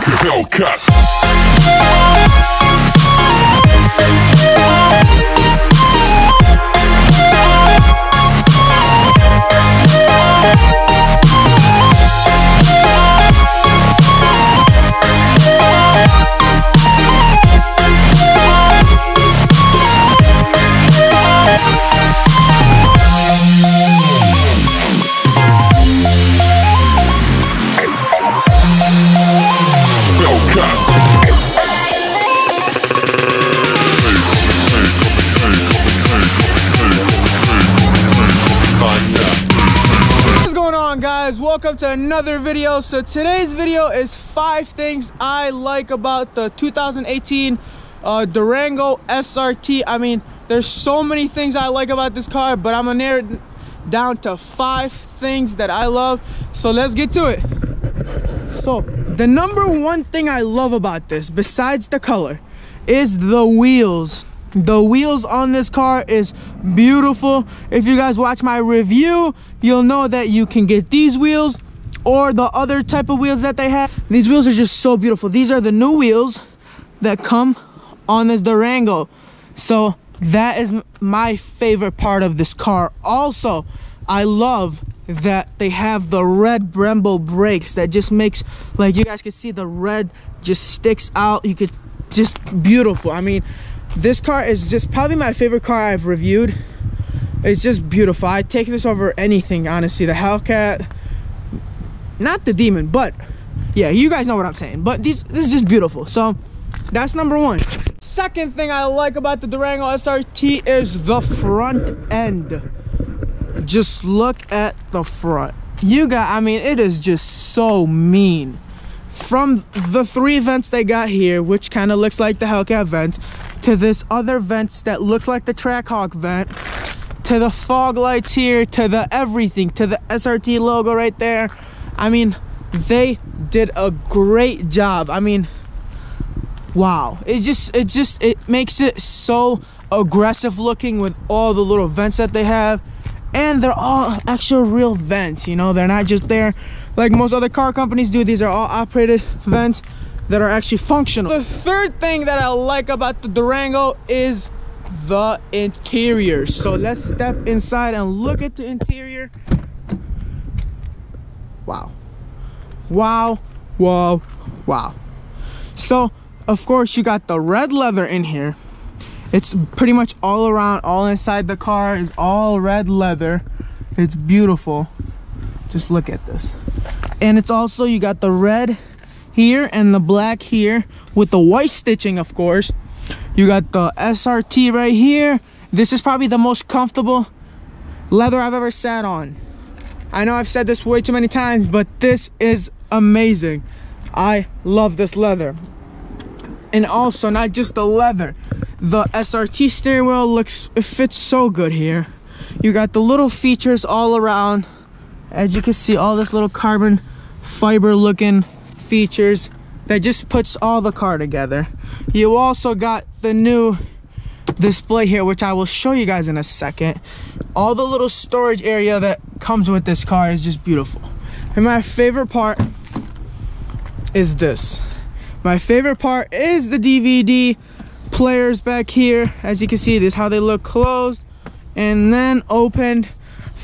like a Hellcat. Welcome to another video. So today's video is five things I like about the 2018 uh, Durango SRT. I mean, there's so many things I like about this car, but I'm gonna narrow it down to five things that I love. So let's get to it. So the number one thing I love about this, besides the color, is the wheels. The wheels on this car is beautiful. If you guys watch my review, you'll know that you can get these wheels or the other type of wheels that they have. These wheels are just so beautiful. These are the new wheels that come on this Durango. So that is my favorite part of this car. Also, I love that they have the red Brembo brakes that just makes like you guys can see the red just sticks out. You could just beautiful. I mean, this car is just probably my favorite car I've reviewed. It's just beautiful. I take this over anything, honestly. The Hellcat, not the Demon, but yeah, you guys know what I'm saying. But these, this is just beautiful. So that's number one. Second thing I like about the Durango SRT is the front end. Just look at the front. You got, I mean, it is just so mean. From the three vents they got here, which kind of looks like the Hellcat vent, to this other vents that looks like the Trackhawk vent, to the fog lights here, to the everything, to the SRT logo right there. I mean, they did a great job. I mean, wow. It just it just it makes it so aggressive looking with all the little vents that they have. And they're all actual real vents, you know, they're not just there like most other car companies do. These are all operated vents that are actually functional. The third thing that I like about the Durango is the interior. So let's step inside and look at the interior. Wow. Wow. Wow. Wow. So, of course, you got the red leather in here. It's pretty much all around, all inside the car is all red leather. It's beautiful. Just look at this. And it's also, you got the red here and the black here with the white stitching, of course. You got the SRT right here. This is probably the most comfortable leather I've ever sat on. I know I've said this way too many times, but this is amazing. I love this leather. And also, not just the leather, the SRT steering wheel looks, it fits so good here. You got the little features all around. As you can see, all this little carbon fiber looking features that just puts all the car together. You also got the new display here, which I will show you guys in a second. All the little storage area that comes with this car is just beautiful. And my favorite part is this. My favorite part is the DVD players back here. As you can see, this is how they look closed and then opened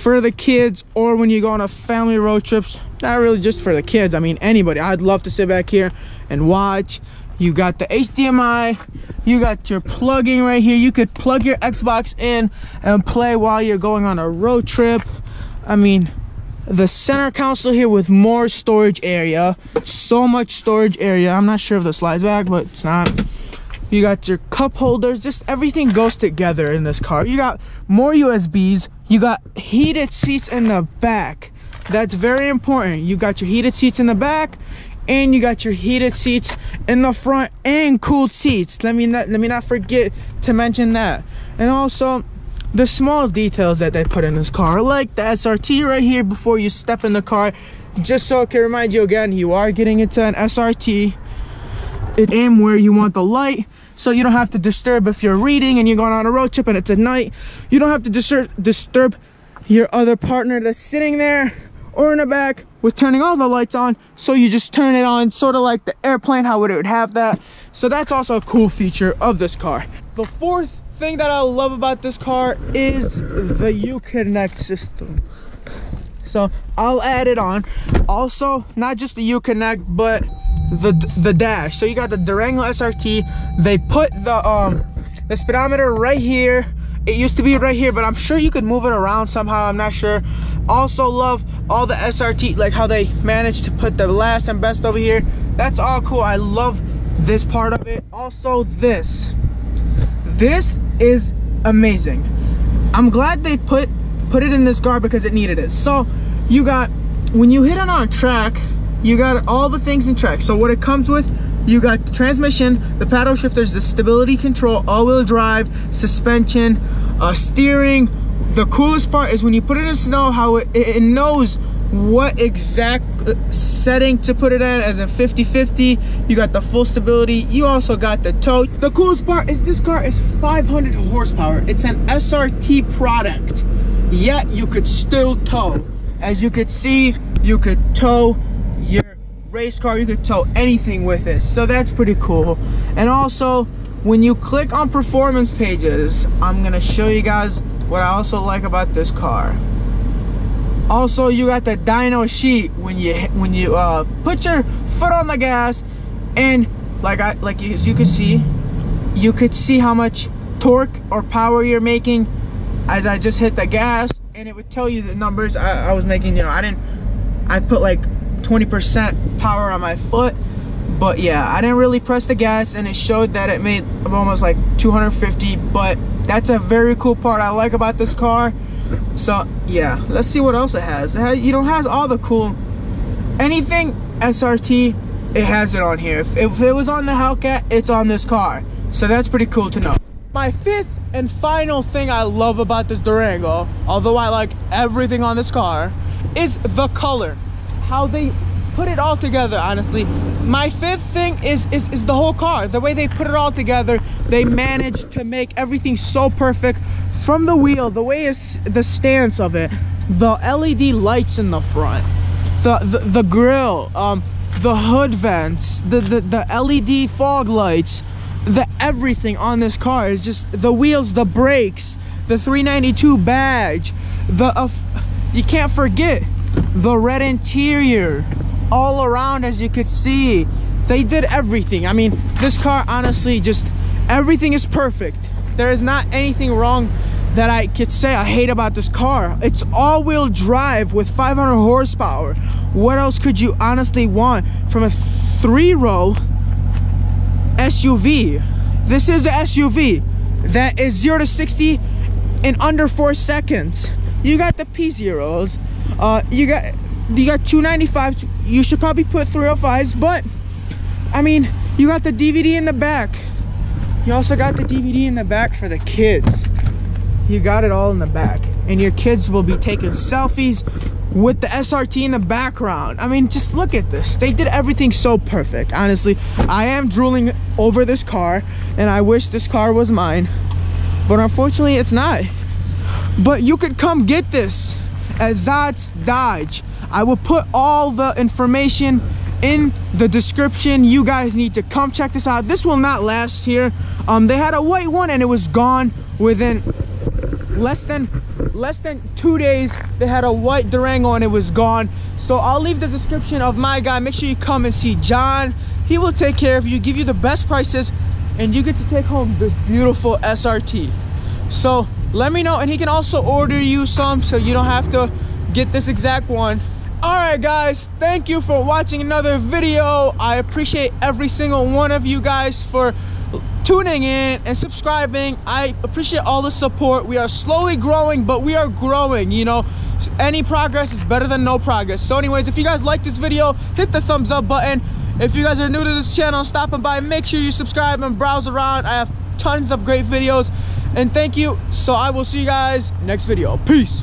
for the kids or when you go on a family road trips. Not really just for the kids. I mean, anybody. I'd love to sit back here and watch. You got the HDMI. You got your plugging right here. You could plug your Xbox in and play while you're going on a road trip. I mean, the center console here with more storage area. So much storage area. I'm not sure if the slides back, but it's not. You got your cup holders. Just everything goes together in this car. You got more USBs. You got heated seats in the back. That's very important. You got your heated seats in the back and you got your heated seats in the front and cooled seats. Let me not let me not forget to mention that. And also the small details that they put in this car, like the SRT right here before you step in the car, just so it can remind you again, you are getting into an SRT. It aim where you want the light, so you don't have to disturb if you're reading and you're going on a road trip and it's at night. You don't have to disturb disturb your other partner that's sitting there or in the back with turning all the lights on. So you just turn it on, sort of like the airplane, how it would have that. So that's also a cool feature of this car. The fourth thing that I love about this car is the Uconnect system. So I'll add it on. Also, not just the Uconnect, but the the dash. So you got the Durango SRT. They put the um the speedometer right here. It used to be right here, but I'm sure you could move it around somehow. I'm not sure. Also love all the SRT, like how they managed to put the last and best over here. That's all cool. I love this part of it. Also this. This is amazing. I'm glad they put put it in this car because it needed it. So you got, when you hit it on track, you got all the things in track. So what it comes with, you got the transmission, the paddle shifters, the stability control, all-wheel drive, suspension, uh, steering. The coolest part is when you put it in snow, how it, it knows what exact uh, setting to put it at as a 50-50 you got the full stability. You also got the tow. The coolest part is this car is 500 horsepower. It's an srt product. Yet you could still tow. As you could see you could tow race car you could tow anything with this so that's pretty cool. And also when you click on performance pages i'm gonna show you guys what i also like about this car. Also you got the dyno sheet when you when you uh, put your foot on the gas and like i like as you can see you could see how much torque or power you're making as i just hit the gas and it would tell you the numbers I, I was making you know i didn't i put like 20% power on my foot but yeah i didn't really press the gas and it showed that it made almost like 250 but that's a very cool part i like about this car so yeah, let's see what else it has. It has, you know, has all the cool, anything SRT, it has it on here. If, if it was on the Hellcat, it's on this car. So that's pretty cool to know. My fifth and final thing I love about this Durango, although I like everything on this car, is the color. How they put it all together, honestly. My fifth thing is, is, is the whole car. The way they put it all together, they managed to make everything so perfect from the wheel, the way is the stance of it, the LED lights in the front, the the, the grill, um, the hood vents, the, the the LED fog lights, the everything on this car is just the wheels, the brakes, the 392 badge, the uh, you can't forget the red interior all around as you could see. They did everything. I mean, this car honestly just everything is perfect. There is not anything wrong that I could say I hate about this car. It's all-wheel drive with 500 horsepower. What else could you honestly want from a three-row SUV? This is a SUV that is 0 to 60 in under 4 seconds. You got the P Zeros. Uh, you got you got 295. You should probably put 305s, but I mean, you got the DVD in the back. You also got the DVD in the back for the kids you got it all in the back and your kids will be taking selfies with the SRT in the background. I mean, just look at this. They did everything so perfect. Honestly, I am drooling over this car and I wish this car was mine, but unfortunately it's not. But you could come get this at Dodge. I will put all the information in the description. You guys need to come check this out. This will not last here. Um, they had a white one and it was gone within less than less than two days they had a white durango and it was gone so i'll leave the description of my guy make sure you come and see john he will take care of you give you the best prices and you get to take home this beautiful srt so let me know and he can also order you some so you don't have to get this exact one all right guys thank you for watching another video i appreciate every single one of you guys for tuning in and subscribing. I appreciate all the support. We are slowly growing, but we are growing, you know. Any progress is better than no progress. So anyways, if you guys like this video, hit the thumbs up button. If you guys are new to this channel, stopping by, make sure you subscribe and browse around. I have tons of great videos. And thank you. So I will see you guys next video. Peace.